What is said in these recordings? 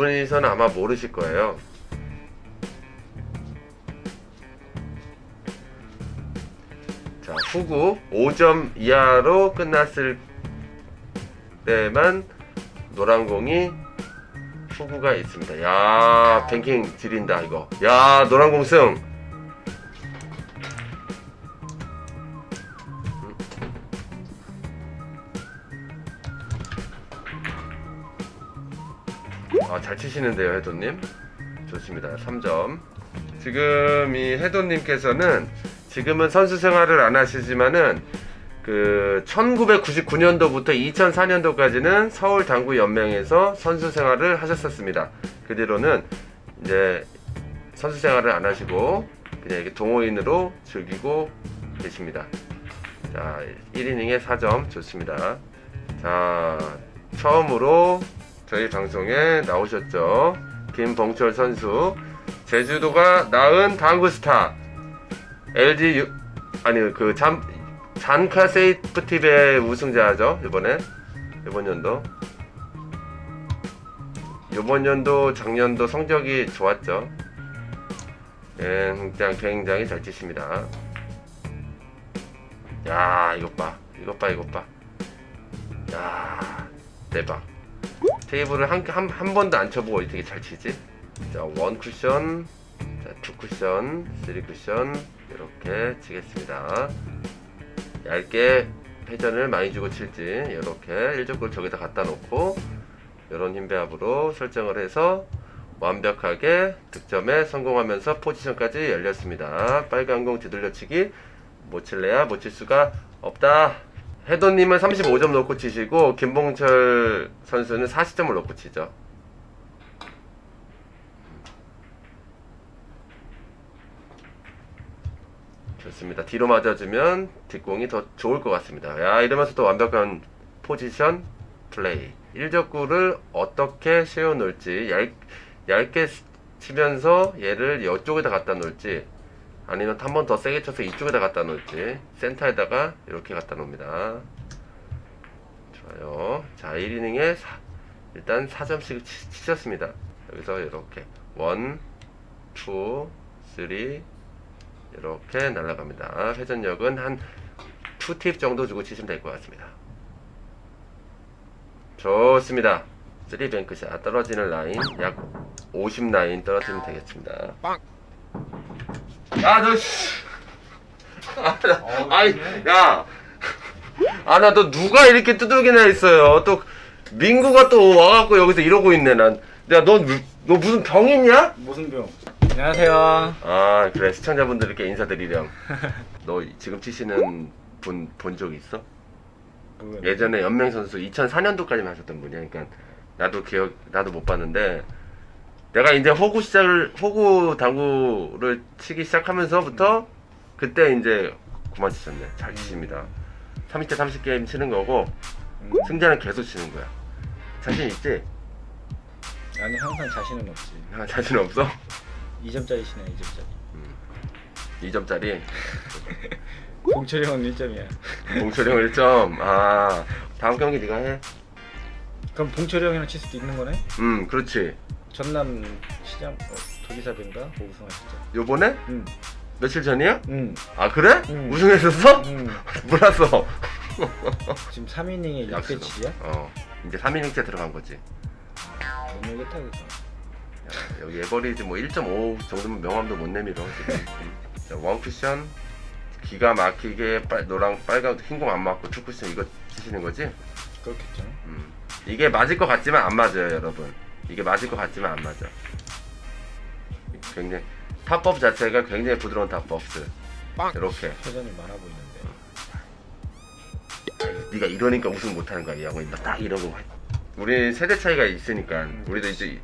분이서는 아마 모르실 거예요. 자, 후구 5점 이하로 끝났을 때만 노란 공이 후구가 있습니다. 야, 뱅킹 지린다 이거. 야, 노란 공 승. 치시는데요, 해도님. 좋습니다. 3점. 지금 이 해도님께서는 지금은 선수 생활을 안 하시지만은 그 1999년도부터 2004년도까지는 서울 당구 연맹에서 선수 생활을 하셨었습니다. 그 뒤로는 이제 선수 생활을 안 하시고 그냥 동호인으로 즐기고 계십니다. 자, 1이닝에 4점 좋습니다. 자, 처음으로 저희 방송에 나오셨죠. 김봉철 선수. 제주도가 낳은 당구 스타. LG 유, 아니 그 잠, 잔카 세이프팁의 우승자죠 이번에? 이번 연도? 이번 연도 작년도 성적이 좋았죠. 예, 굉장히, 굉장히 잘 치십니다. 야 이것 봐. 이것 봐 이것 봐 야 대박 테이블을 한, 한, 한 번도 안 쳐보고 되게 잘 치지 자 one 쿠션 자, two 쿠션, three 쿠션 이렇게 치겠습니다. 얇게 회전을 많이 주고 칠지 이렇게 1적구를 저기다 갖다 놓고 이런 힘 배합으로 설정을 해서 완벽하게 득점에 성공하면서 포지션까지 열렸습니다. 빨간 공 뒤돌려치기 못 칠래야 못 칠 수가 없다. 해도님은 35점 놓고 치시고 김봉철 선수는 40점을 놓고 치죠. 좋습니다. 뒤로 맞아주면 뒷공이 더 좋을 것 같습니다. 야 이러면서 또 완벽한 포지션 플레이. 1적구를 어떻게 세워 놓을지 얇, 얇게 치면서 얘를 이쪽에다 갖다 놓을지 아니면 한 번 더 세게 쳐서 이쪽에다 갖다 놓을지 센터에다가 이렇게 갖다 놓습니다. 좋아요. 자 1이닝에 일단 4점씩 치, 치셨습니다. 여기서 이렇게 1, 2, 3 이렇게 날아갑니다. 회전력은 한 2팁 정도 주고 치시면 될 것 같습니다. 좋습니다. 3뱅크샷 떨어지는 라인 약 50 라인 떨어지면 되겠습니다. 야, 너 씨. 아, 나, 아이, 야. 아, 나 너 누가 이렇게 두들기나 했어요. 또 민구가 또 와갖고 여기서 이러고 있네. 난. 야, 너, 너 무슨 병 있냐? 무슨 병? 안녕하세요. 아 그래 시청자분들께 인사드리렴 너 지금 치시는 분 본 적 있어? 예전에 연맹 선수 2004년도까지만 하셨던 분이야 그러니까 나도 기억 나도 못 봤는데 내가 이제 호구 시작을 호구 당구를 치기 시작하면서부터 그때 이제 그만 치셨네 잘 치십니다 30대 30 게임 치는 거고 음. 승자는 계속 치는 거야 자신 있지? 아니 항상 자신은 없지. 아, 자신 없어? 2점짜리 치네 2점짜리. 2점짜리 공철이 형은 1점이야. 봉철이 형 1점 아 다음 경기 네가 해? 그럼 봉철이 형이랑 칠 수도 있는 거네? 음 그렇지 전남 시장 어, 도지사변가 우승하셨죠? 요번에? 응. 며칠 전이야? 응. 아 그래? 음. 우승했었어? 응. 몰랐어 지금 3이닝에 6대 약수도. 7이야? 어 이제 3이닝째 들어간 거지 못 그죠? 야, 여기 에버리지 뭐 1.5 정도면 명함도 못 내밀어 지금 음. 자, one쿠션 기가 막히게 빨, 노랑 빨간 흰공 안 맞고 two쿠션 이거 치시는 거지? 그렇겠죠. 음. 이게 맞을 것 같지만 안 맞아요 여러분 이게 맞을 것 같지만 안 맞아. 굉장히 타법 자체가 굉장히 부드러운 타법스 이렇게. 회전이 많아 보이는데. 네가 이러니까 우승 못하는 거야 이 양은. 딱 이러고. 우리 세대 차이가 있으니까. 우리도 이제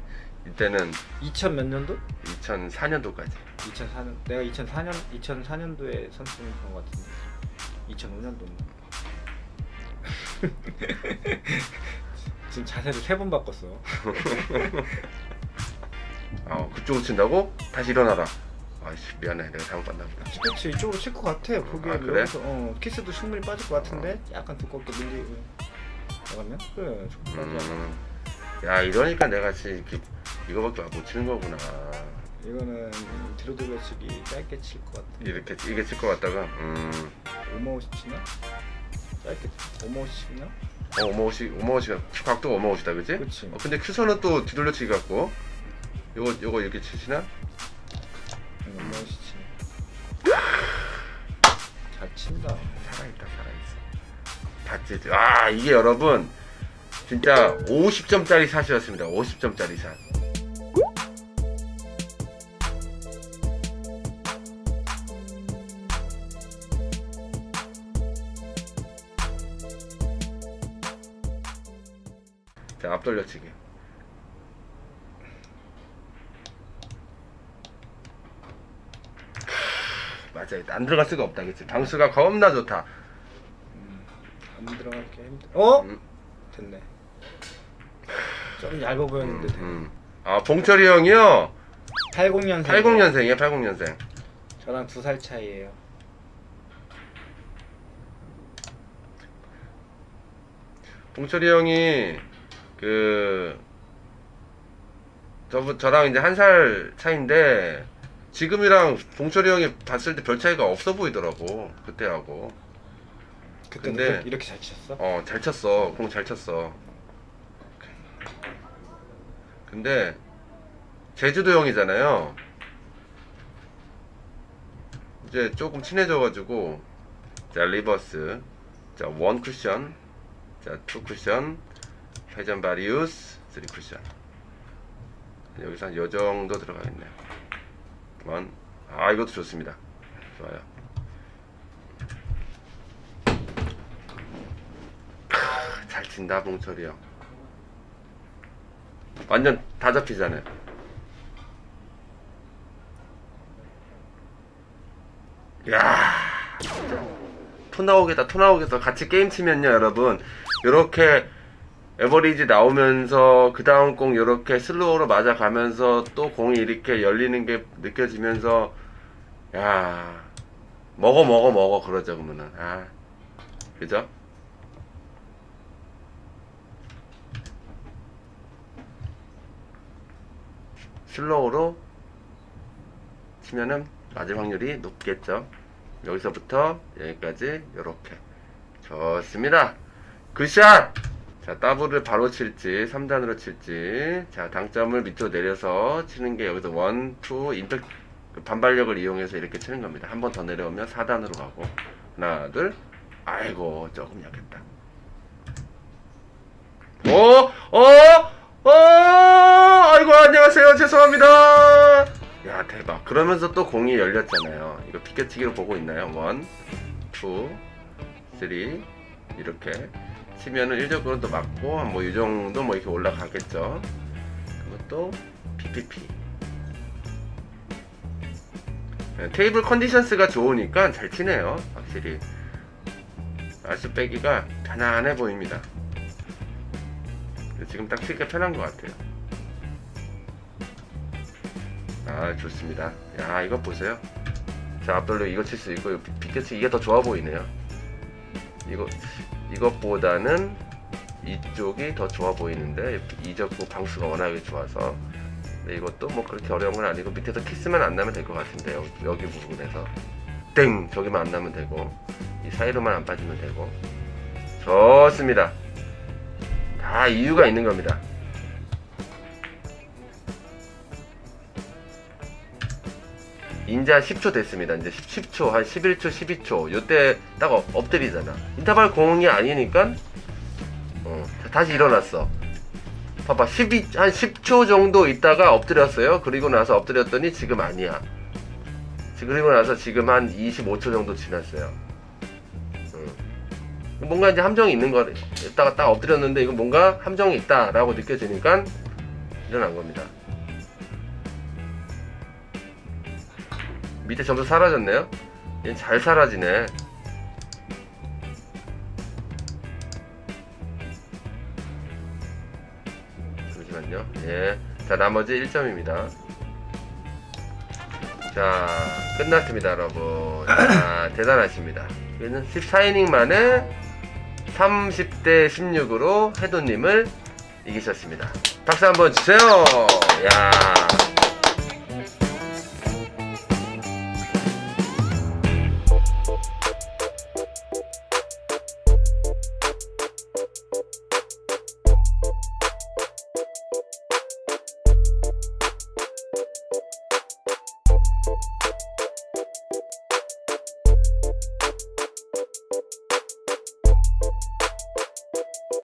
이때는 2000 몇 년도? 2004년도까지. 2004년 내가 2004년 2004년도에 선수인 것 같은데. 2005년도 지금 자세를 세 번 바꿨어 어 그쪽으로 친다고? 다시 일어나라 아이씨 미안해 내가 잘못 봤나 보다 그렇지 이쪽으로 칠 것 같아 보기에 아, 그래? 여기서 어, 키스도 충분히 빠질 것 같은데 약간 두껍게 밀리고 나가면 그래 좀 빠져 음. 야 이러니까 내가 지금 이렇게 이거밖에 못 치는 거구나. 이거는 뒤로 돌려치기 짧게 칠 것 같아. 이렇게 이게 칠 것 같다가 음. 오마오시 치나? 짧게 치- 오마오시 치나? 어 오마오시 오마오시가 각도가 오마오시다 그지? 그치. 어, 근데 큐선은 또 뒤돌려치기 같고 요거 요거 이렇게 치시나? 치네. 잘 친다. 살아있다 살아있어 봤지? 아 이게 여러분 진짜 50점짜리 샷이었습니다 50점짜리 샷 자, 앞돌려치기. 맞아, 안 들어갈 수가 없다, 그치? 방수가 겁나 좋다. 음, 안 들어가기 힘들. 어? 음. 됐네. 좀 얇아 보였는데 됐네. 음. 아, 봉철이 형이요? 80년생. 80년생이에요, 80년생. 저랑 두 살 차이예요. 봉철이 형이 그 저, 저랑 이제 한 살 차인데 지금이랑 봉철이 형이 봤을 때 별 차이가 없어 보이더라고 그때하고. 그때 근데- 이렇게, 잘 치셨어? 어 잘 쳤어. 공 잘 쳤어. 근데 제주도 형이잖아요. 이제 조금 친해져가지고 자 reverse. 자 one 쿠션. 자 two 쿠션 회전 바리우스 three 쿠션. 여기서 한 요 정도 들어가겠네요. one 아 이것도 좋습니다. 좋아요. 크, 잘 친다 봉철이 형. 완전 다 잡히잖아요. 야. 진짜 토 나오겠다 토 나오겠어. 같이 게임 치면요 여러분. 요렇게 에버리지 나오면서 그 다음 공 요렇게 슬로우로 맞아가면서 또 공이 이렇게 열리는 게 느껴지면서 야 먹어 먹어 먹어 그러죠 그러면은 아 그죠? slow로 치면은 맞을 확률이 높겠죠. 여기서부터 여기까지 이렇게 좋습니다. Good shot! 자 더블을 바로 칠지 3단으로 칠지 자 당점을 밑으로 내려서 치는 게 여기서 one, two, impact 그 반발력을 이용해서 이렇게 치는 겁니다. 한 번 더 내려오면 4단으로 가고 하나 둘 아이고 조금 약했다. 오! 어! 어! 아이고 안녕하세요 죄송합니다 야 대박 그러면서 또 공이 열렸잖아요 이거 비껴치기로 보고 있나요? one, two, three 이렇게 치면은 일적으로 또 맞고 뭐 이 정도 뭐 이렇게 올라가겠죠 그것도 PPP 네, 테이블 컨디션스가 좋으니까 잘 치네요 확실히 알수 빼기가 편안해 보입니다 지금 딱 치기가 편한 것 같아요. 아 좋습니다. 야 이거 보세요. 자 앞돌로 이거 칠 수 있고 비켜치 이게 더 좋아 보이네요. 이거 이것보다는 이쪽이 더 좋아 보이는데 이적구 방수가 워낙에 좋아서 이것도 뭐 그렇게 어려운 건 아니고 밑에서 키스만 안 나면 될 것 같은데요. 여기 부분에서 땡 저기만 안 나면 되고 이 사이로만 안 빠지면 되고 좋습니다. 다 이유가 있는 겁니다. 인자 10초 됐습니다. 이제 10, 초한 11초, 12초. 요때 딱 엎- 엎드리잖아. 인터벌 공이 아니니까 어, 자, 다시 일어났어. 봐봐. 12, 한 10초 정도 있다가 엎드렸어요. 그리고 나서 엎드렸더니 지금 아니야. 지- 그리고 나서 지금 한 25초 정도 지났어요. 응. 뭔가 이제 함정이 있는 거, 있다가 딱 엎드렸는데 이거 뭔가 함정이 있다라고 느껴지니까 일어난 겁니다. 밑에 점수 사라졌네요. 얘는 잘 사라지네. 잠시만요. 예. 자, 나머지 1점입니다. 자, 끝났습니다, 여러분. 자, 대단하십니다. 얘는 14이닝 만에 30대 16으로 해도님을 이기셨습니다. 박수 한번 주세요. 야.